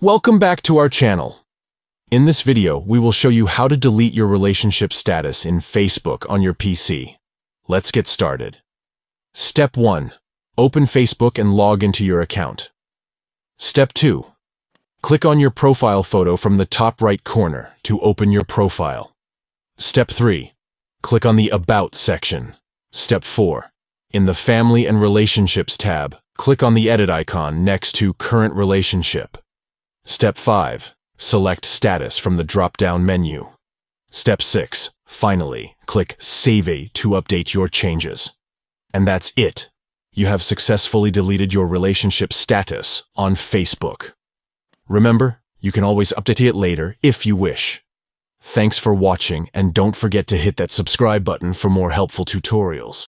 Welcome back to our channel. In this video, we will show you how to delete your relationship status in Facebook on your PC. Let's get started. Step 1. Open Facebook and log into your account. Step 2. Click on your profile photo from the top right corner to open your profile. Step 3. Click on the About section. Step 4. In the Family and Relationships tab, click on the edit icon next to Current Relationship. Step 5. Select Status from the drop-down menu. Step 6. Finally, click Save to update your changes. And that's it. You have successfully deleted your relationship status on Facebook. Remember, you can always update it later if you wish. Thanks for watching and don't forget to hit that subscribe button for more helpful tutorials.